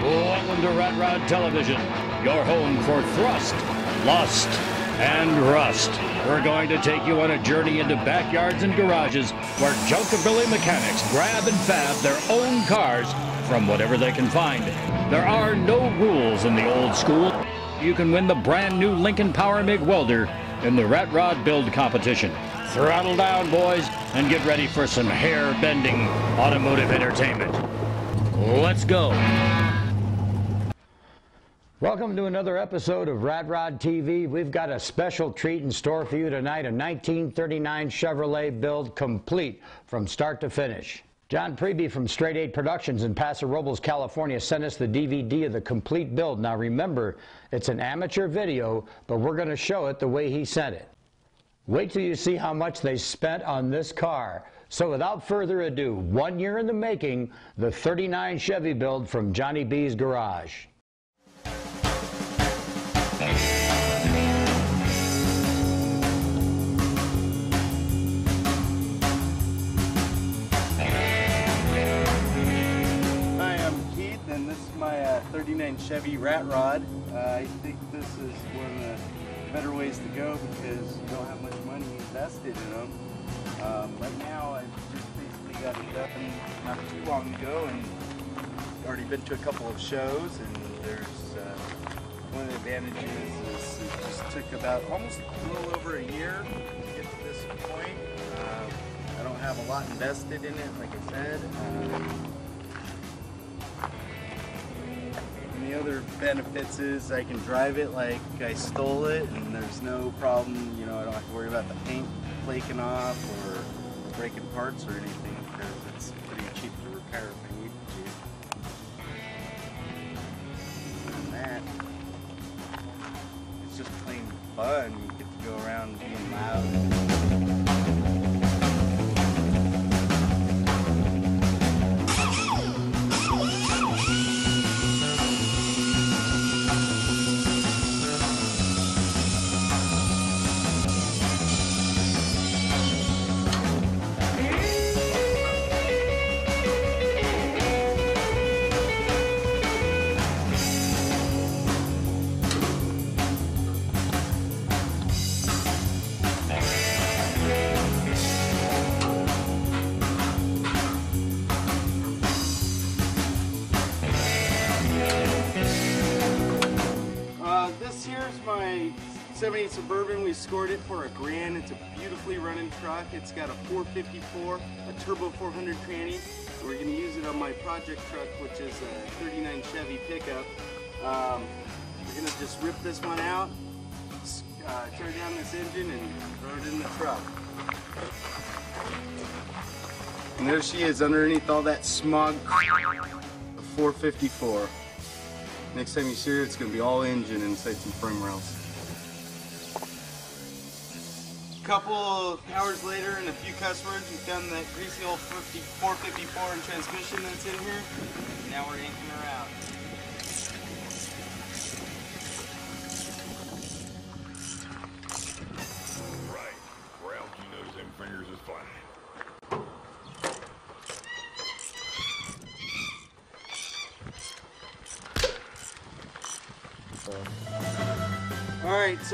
Welcome to Rat Rod Television, your home for thrust, lust, and rust. We're going to take you on a journey into backyards and garages where Junkabilly mechanics grab and fab their own cars from whatever they can find. There are no rules in the old school. You can win the brand new Lincoln Power MIG welder in the Rat Rod Build Competition. Throttle down, boys, and get ready for some hair-bending automotive entertainment. Let's go. Welcome to another episode of Rat Rod TV. We've got a special treat in store for you tonight, a 1939 Chevrolet build complete from start to finish. John Preby from Straight Eight Productions in Paso Robles, California sent us the DVD of the complete build. Now remember, it's an amateur video, but we're going to show it the way he sent it. Wait till you see how much they spent on this car. So without further ado, one year in the making, the 39 Chevy build from Johnny B's garage. My uh, 39 Chevy Rat Rod. Uh, I think this is one of the better ways to go because you don't have much money invested in them. Um, right now, I've just basically got it done not too long ago and already been to a couple of shows, and there's uh, one of the advantages is it just took about almost a little over a year to get to this point. Uh, I don't have a lot invested in it, like I said. Um, And the other benefits is I can drive it like I stole it and there's no problem, you know, I don't have to worry about the paint flaking off or breaking parts or anything because it's pretty cheap to repair if I need to. Fun. You get to go around being loud. Suburban. We scored it for a grand. It's a beautifully running truck. It's got a 454, a turbo 400 tranny. We're going to use it on my project truck, which is a 39 Chevy pickup. Um, we're going to just rip this one out, uh, tear down this engine, and throw it in the truck. And there she is underneath all that smog. A 454. Next time you see her, it's going to be all engine inside some frame rails. Couple hours later and a few cuss words, we found that greasy old 50, 454 in transmission that's in here. Now we're yanking out.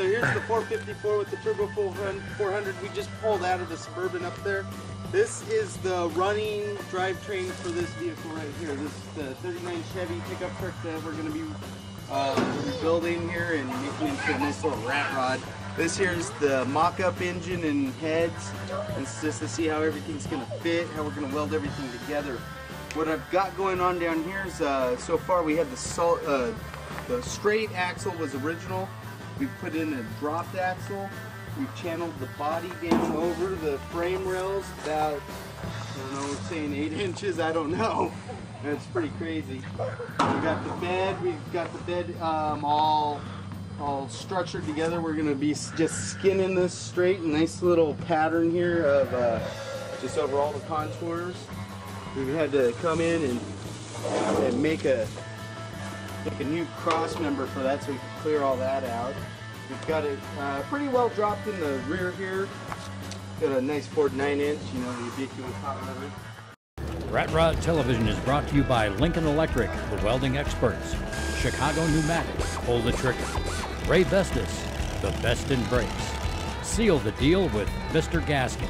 Here's the 454 with the turbo 400 we just pulled out of the Suburban up there. This is the running drivetrain for this vehicle right here. This is the 39 Chevy pickup truck that we're going to be uh, rebuilding here and making into a nice little rat rod. This here is the mock-up engine and heads. And it's just to see how everything's going to fit, how we're going to weld everything together. What I've got going on down here is, uh, so far we have the salt, uh, the straight axle was original. We put in a dropped axle. We've channeled the body down over the frame rails about, I don't know, saying eight inches, I don't know. That's pretty crazy. We got the bed, we've got the bed um, all all structured together. We're gonna be just skinning this straight, nice little pattern here of uh, just over all the contours. We had to come in and, and make a make a new cross member for that so we can clear all that out. We've got it uh, pretty well dropped in the rear here. Got a nice Ford 9 inch, you know, the ubiquitous hot rubber. Rat Rod Television is brought to you by Lincoln Electric, the welding experts, Chicago Pneumatics, Pull the Trigger, Raybestos, the best in brakes. Seal the deal with Mr. Gasket.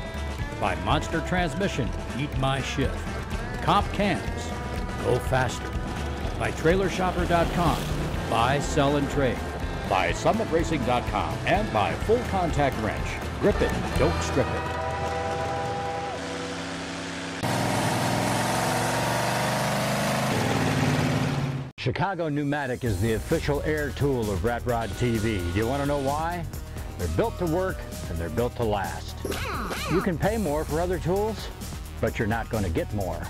By Monster Transmission, Eat My Shift. Comp Cams, Go Faster. By TrailerShopper.com, Buy, Sell, and Trade. By SummitRacing.com and by Full Contact Wrench. Grip it, don't strip it. Chicago Pneumatic is the official air tool of Rat Rod TV. Do you want to know why? They're built to work and they're built to last. You can pay more for other tools, but you're not going to get more.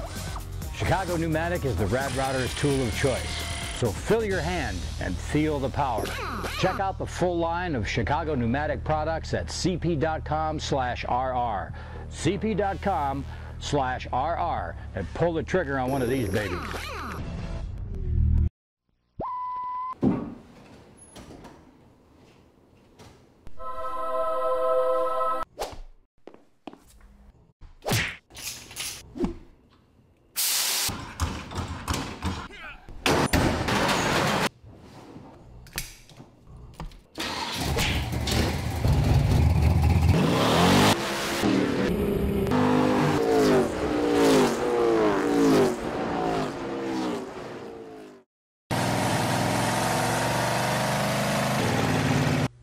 Chicago Pneumatic is the Rat Rodder's tool of choice. So fill your hand and feel the power. Check out the full line of Chicago Pneumatic products at cp.com slash RR. cp.com slash RR and pull the trigger on one of these babies.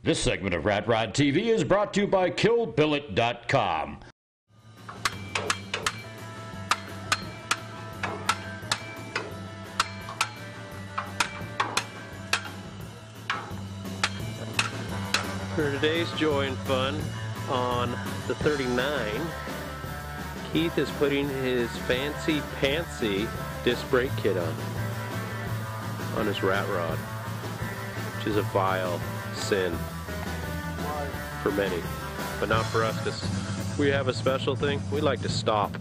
This segment of Rat Rod TV is brought to you by KillBillet.com. For today's joy and fun on the 39, Keith is putting his fancy pantsy disc brake kit on on his rat rod, which is a vile sin for many, but not for us because we have a special thing. We like to stop.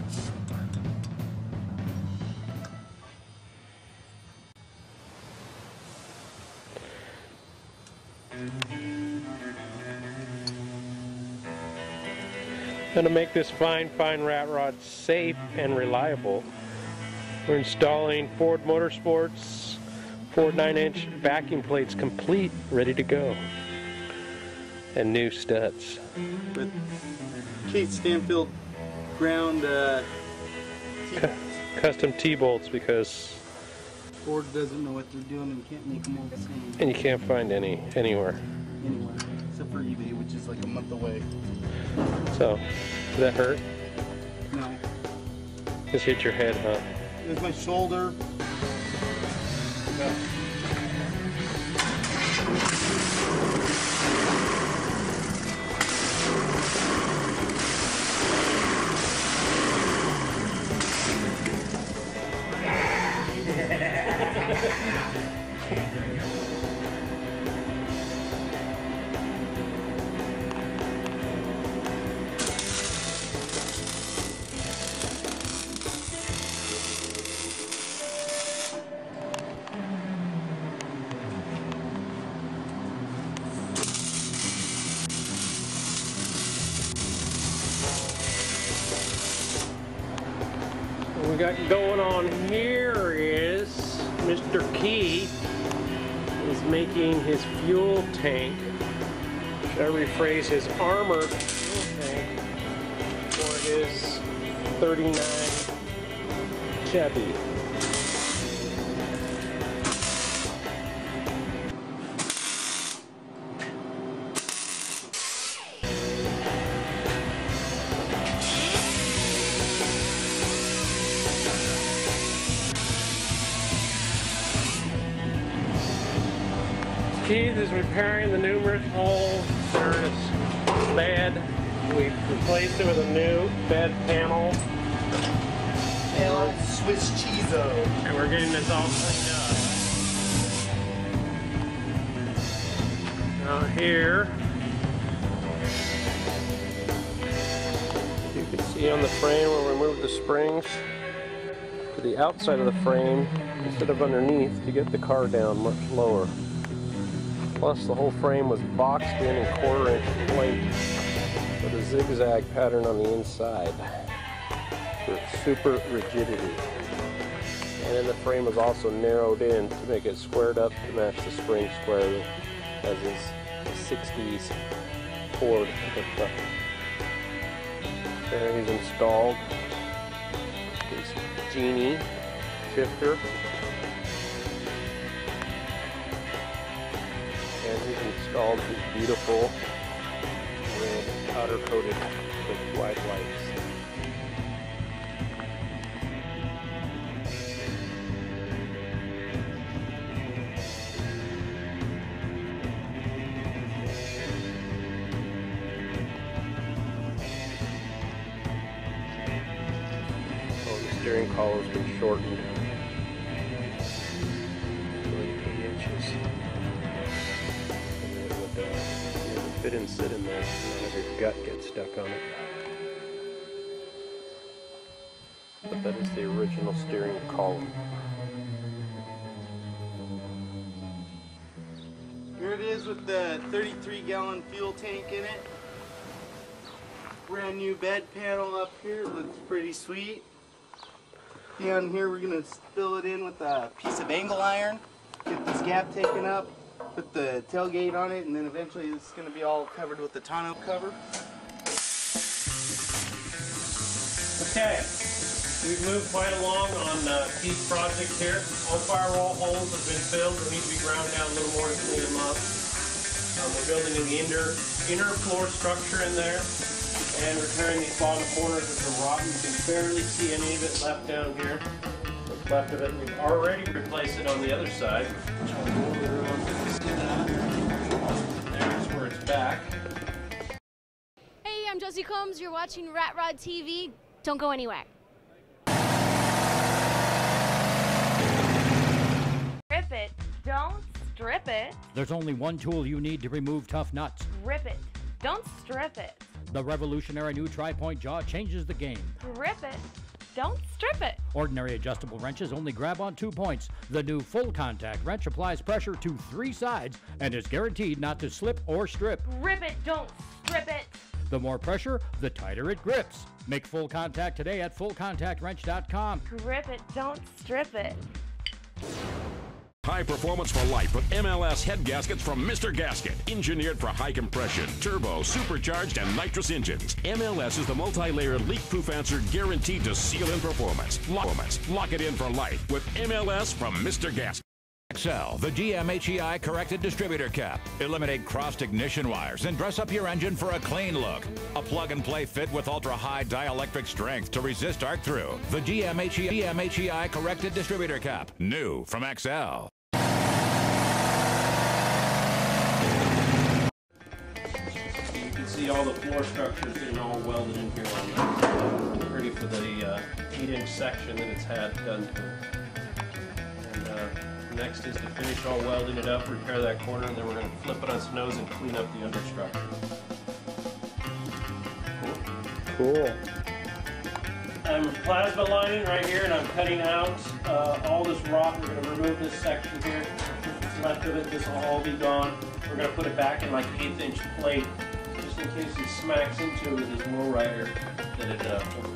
And to make this fine, fine rat rod safe and reliable, we're installing Ford Motorsports Ford 9-inch backing plates complete, ready to go. And new studs. With Keith Stanfield ground uh, Cu- custom T-bolts because Ford doesn't know what they're doing and can't make them all the same and you can't find any anywhere. anywhere, except for eBay, which is like a month away. So, did that hurt? No, Just hit your head, huh? there's my shoulder. Got going on here is Mr. Keith is making his fuel tank. Should I rephrase his armored fuel tank for his 39 Chevy. Repairing the numerous holes his bed. We replaced it with a new bed panel, El Swiss Cheezo. and we're getting this all cleaned up. Now here, you can see on the frame when we move the springs to the outside of the frame instead of underneath to get the car down much lower. Plus the whole frame was boxed in in quarter inch plate with a zigzag pattern on the inside. for super rigidity. And then the frame was also narrowed in to make it squared up to match the spring square as is the 60s Ford. There he's installed his Gennie shifter. Installed his beautiful red powder coated with white lights. Oh, the steering collar's been shortened. Fit and so none of your gut gets stuck on it. But that is the original steering column. Here it is with the 33 gallon fuel tank in it. Brand new bed panel up here, looks pretty sweet. Down here we're gonna fill it in with a piece of angle iron, get this gap taken up, put the tailgate on it, and then eventually it's gonna be all covered with the tonneau cover. Okay, we've moved quite along on uh, Keith's project here. All firewall holes have been filled. They need to be ground down a little more to clean them up. Um, we're building an inner, inner floor structure in there and repairing these bottom corners with some rock. You can barely see any of it left down here. What's left of it, we've already replaced it on the other side. Back. Hey, I'm Josie Combs. You're watching Rat Rod TV. Don't go anywhere. Rip it. Don't strip it. There's only one tool you need to remove tough nuts. Rip it. Don't strip it. The revolutionary new tri-point jaw changes the game. Rip it. Don't strip it. Ordinary adjustable wrenches only grab on two points. The new full contact wrench applies pressure to three sides and is guaranteed not to slip or strip. Rip it. Don't strip it. The more pressure, the tighter it grips. Make full contact today at fullcontactwrench.com. Grip it. Don't strip it. High performance for life with MLS head gaskets from Mr. Gasket. Engineered for high compression, turbo, supercharged, and nitrous engines. MLS is the multi-layered leak-proof answer guaranteed to seal in performance. Performance. Lock it in for life with MLS from Mr. Gasket. Accel, the GMHEI corrected distributor cap. Eliminate crossed ignition wires and dress up your engine for a clean look. A plug and play fit with ultra high dielectric strength to resist arc through. The GMHEI, corrected distributor cap. New from XL. You can see all the floor structures getting all welded in here on. Ready for the uh, 8 inch section that it's had done to. And next is to finish all welding it up, repair that corner, and then we're going to flip it on its nose and clean up the understructure. Cool. I'm plasma lining right here and I'm cutting out uh, all this rock. We're going to remove this section here. What's left of it, this will all be gone. We're going to put it back in like an eighth inch plate just in case it smacks into it with this low rider that it uh, will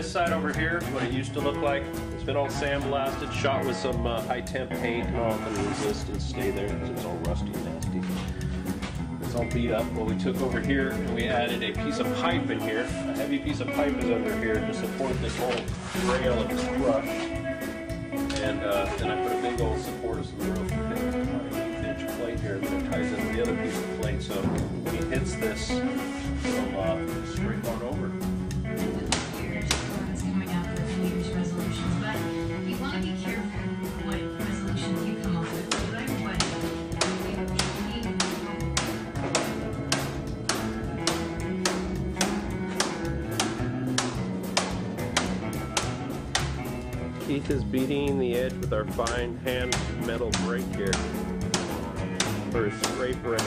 this side over here, what it used to look like. It's been all sandblasted, shot with some uh, high temp paint and all to resist and stay there because it's all rusty and nasty. It's all beat up. Well, we took over here and we added a piece of pipe in here. A heavy piece of pipe is under here to support this whole rail of this brush. And uh, then I put a big old supporters in the roof. Inch plate here that ties into the other piece of plate. So when he hits this, it'll uh, scrape on over. Keith is beating the edge with our fine hand metal brake here for his scrape rail.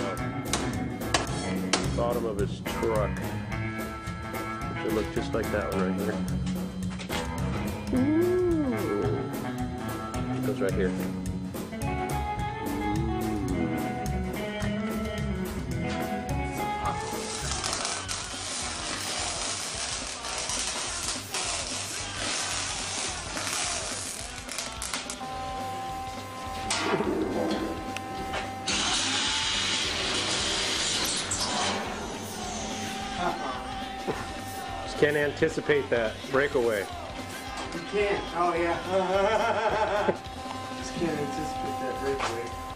Bottom of his truck. It should look just like that one right here. Ooh. It goes right here. Can't anticipate that breakaway. You can't. Oh yeah. Just can't anticipate that breakaway.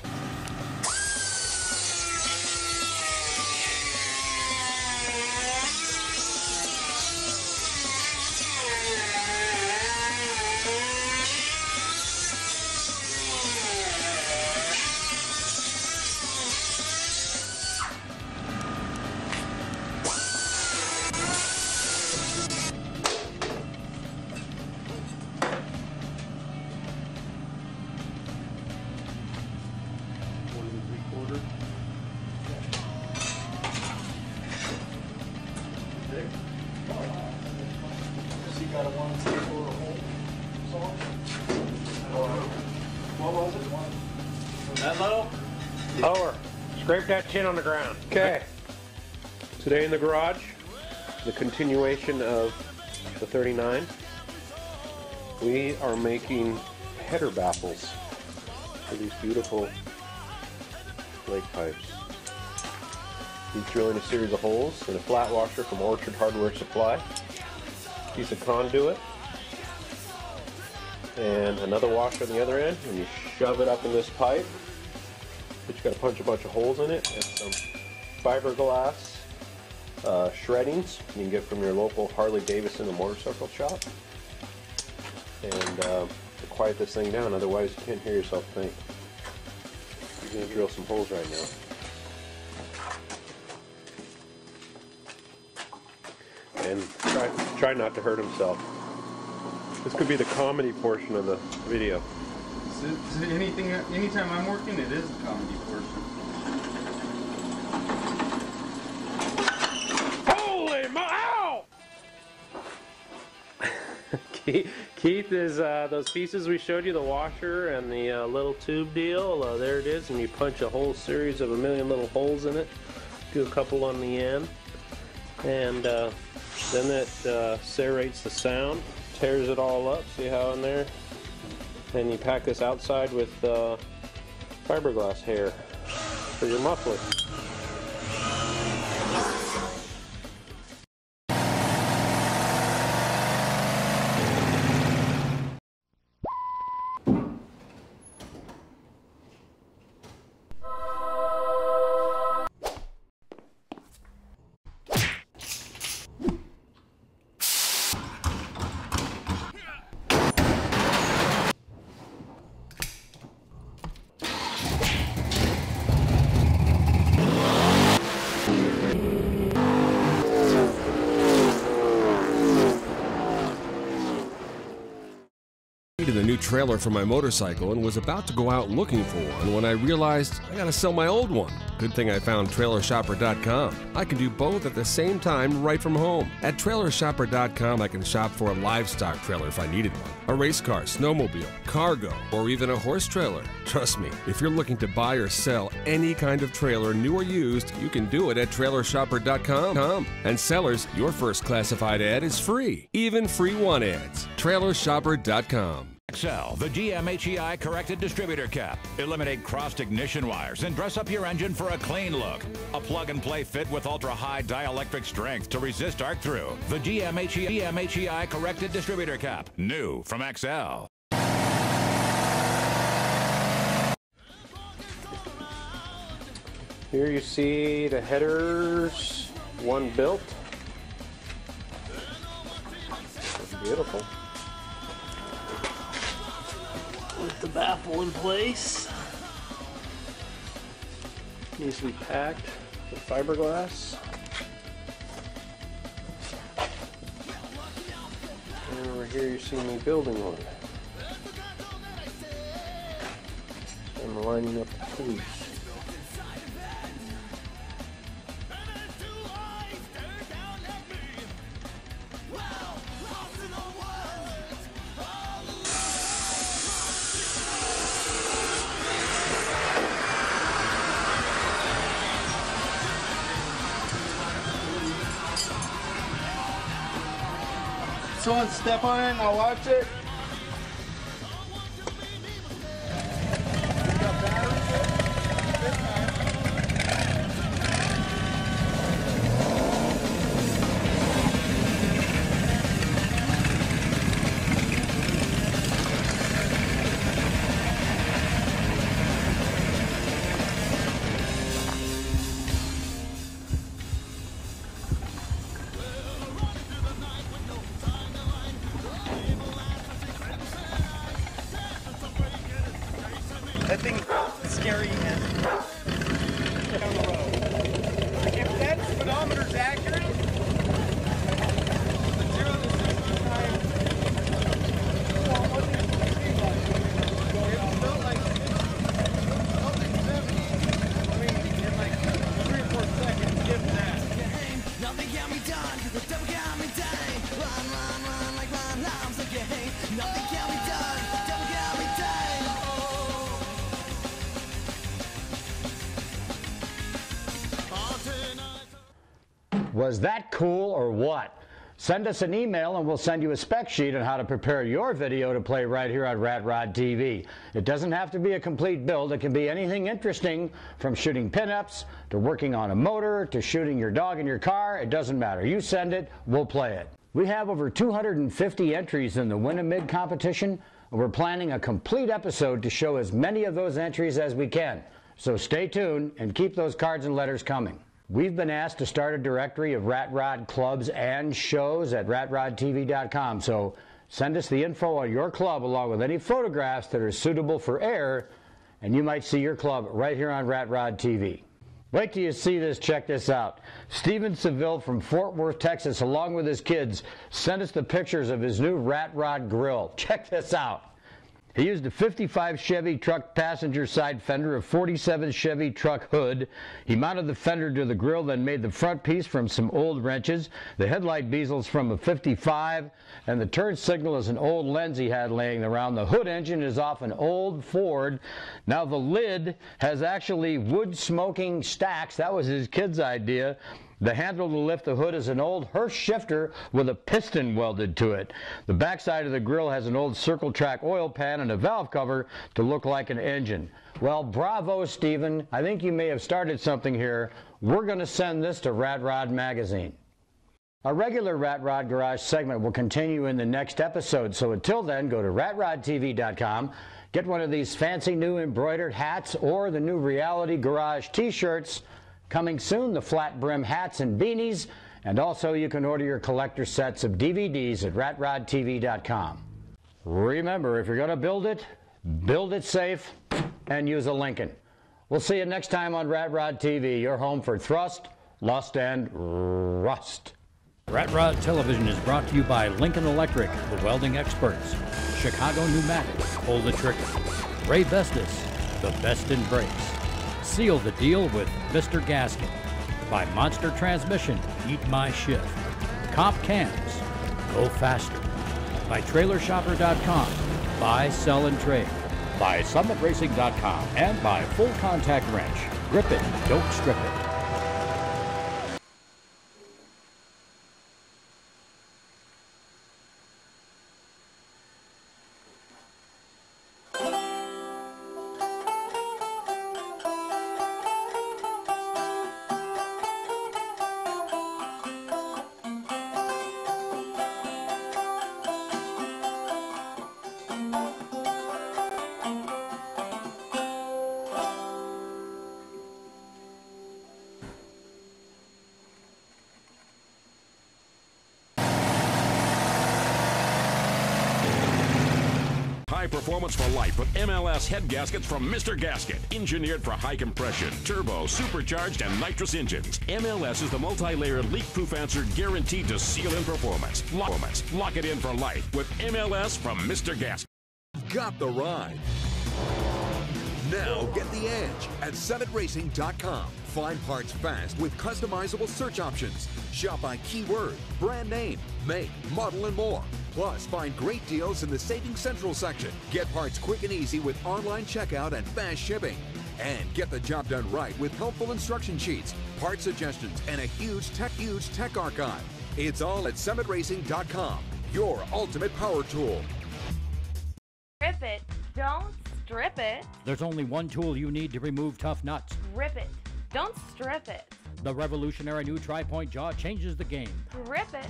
That chin on the ground. Okay. Today in the garage, the continuation of the 39. We are making header baffles for these beautiful lake pipes. He's drilling a series of holes in a flat washer from Orchard Hardware Supply. Piece of conduit. And another washer on the other end, and you shove it up in this pipe. But you got to punch a bunch of holes in it and some fiberglass uh, shreddings you can get from your local Harley Davidson and motorcycle shop. And uh, to quiet this thing down, otherwise you can't hear yourself think. You're gonna drill some holes right now. And try, try not to hurt himself. This could be the comedy portion of the video. Is it, is anything? Anytime I'm working, it is a comedy portion. Holy mo! Ow! Keith, Keith is uh, those pieces we showed you, the washer and the uh, little tube deal. Uh, there it is, and you punch a whole series of a million little holes in it. Do a couple on the end, and uh, then it uh, serrates the sound, tears it all up. See how in there? And you pack this outside with uh, fiberglass hair for your muffler. A new trailer for my motorcycle and was about to go out looking for one when I realized I gotta sell my old one. Good thing I found trailershopper.com. I can do both at the same time right from home. At trailershopper.com, I can shop for a livestock trailer if I needed one, a race car, snowmobile, cargo, or even a horse trailer. Trust me, if you're looking to buy or sell any kind of trailer, new or used, you can do it at trailershopper.com. And sellers, your first classified ad is free, even free one ads. trailershopper.com. Accel, the GMHEI corrected distributor cap. Eliminate crossed ignition wires and dress up your engine for a clean look. A plug and play fit with ultra high dielectric strength to resist arc through. The GMHEI, GMHEI corrected distributor cap. New from Accel. Here you see the headers, one built. Beautiful. With the baffle in place needs to be packed with fiberglass. And over here you see me building one. I'm lining up the piece. Someone step on it and I'll watch it. Send us an email and we'll send you a spec sheet on how to prepare your video to play right here on Rat Rod TV. It doesn't have to be a complete build. It can be anything interesting from shooting pinups to working on a motor to shooting your dog in your car. It doesn't matter. You send it, we'll play it. We have over 250 entries in the Win a MIG competition and we're planning a complete episode to show as many of those entries as we can. So stay tuned and keep those cards and letters coming. We've been asked to start a directory of Rat Rod clubs and shows at ratrodtv.com. So send us the info on your club along with any photographs that are suitable for air, and you might see your club right here on Rat Rod TV. Wait till you see this. Check this out. Steven Seville from Fort Worth, Texas, along with his kids, sent us the pictures of his new Rat Rod grill. Check this out. He used a 55 Chevy truck passenger side fender, a 47 Chevy truck hood. He mounted the fender to the grill, then made the front piece from some old wrenches. The headlight bezel's from a 55, and the turn signal is an old lens he had laying around. The hood engine is off an old Ford. Now the lid has actually wood smoking stacks. That was his kid's idea. The handle to lift the hood is an old Hurst shifter with a piston welded to it. The backside of the grill has an old circle track oil pan and a valve cover to look like an engine. Well, bravo, Stephen. I think you may have started something here. We're going to send this to Rat Rod Magazine. Our regular Rat Rod Garage segment will continue in the next episode, so until then, go to ratrodtv.com, get one of these fancy new embroidered hats or the new Reality Garage t shirts. Coming soon, the flat brim hats and beanies, and also you can order your collector sets of DVDs at ratrodtv.com. Remember, if you're going to build it, build it safe and use a Lincoln. We'll see you next time on Rat Rod TV, your home for thrust, lust, and rust. Rat Rod Television is brought to you by Lincoln Electric, the welding experts, Chicago Pneumatics, Pull the Trigger, Raybestos, the best in brakes. Seal the deal with Mr. Gasket. By Monster Transmission, Eat My Shift. Comp Cams, Go Faster. By TrailerShopper.com, Buy, Sell, and Trade. By SummitRacing.com and by Full Contact Wrench. Grip it, don't strip it. High performance for life with MLS head gaskets from Mr. Gasket. Engineered for high compression, turbo, supercharged, and nitrous engines. MLS is the multi-layered leak-proof answer guaranteed to seal in performance. Lock, lock it in for life with MLS from Mr. Gasket. Got the ride. Now get the edge at summitracing.com. Find parts fast with customizable search options. Shop by keyword, brand name, make, model, and more. Plus, find great deals in the Saving Central section. Get parts quick and easy with online checkout and fast shipping. And get the job done right with helpful instruction sheets, part suggestions, and a huge tech huge tech archive. It's all at summitracing.com, your ultimate power tool. Strip it. Don't strip it. There's only one tool you need to remove tough nuts. Grip it. Don't strip it. The revolutionary new tri-point jaw changes the game. Grip it.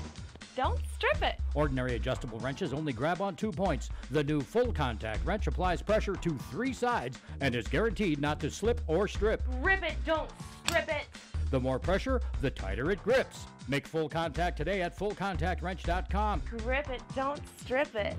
Don't strip it. Ordinary adjustable wrenches only grab on two points. The new full contact wrench applies pressure to three sides and is guaranteed not to slip or strip. Grip it. Don't strip it. The more pressure, the tighter it grips. Make full contact today at fullcontactwrench.com. Grip it. Don't strip it.